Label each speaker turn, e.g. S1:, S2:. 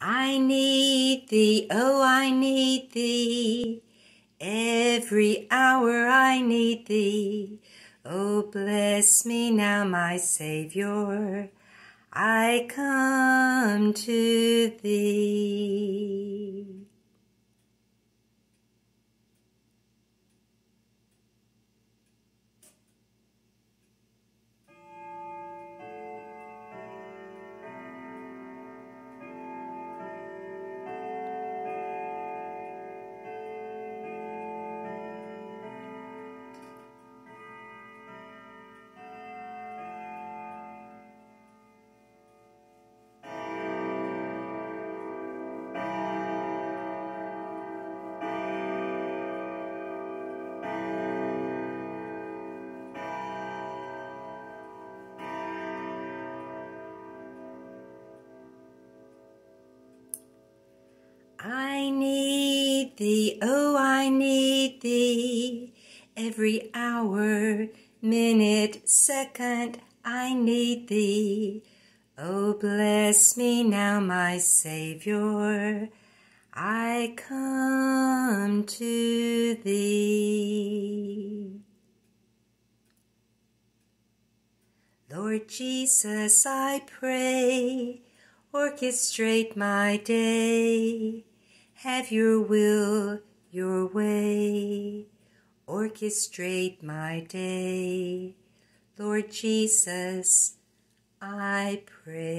S1: I need thee, oh, I need thee. Every hour I need thee. Oh, bless me now, my Savior. I come to thee. I need thee, oh, I need thee. Every hour, minute, second, I need thee. Oh, bless me now, my Savior. I come to thee. Lord Jesus, I pray, orchestrate my day. Have your will, your way. Orchestrate my day. Lord Jesus, I pray.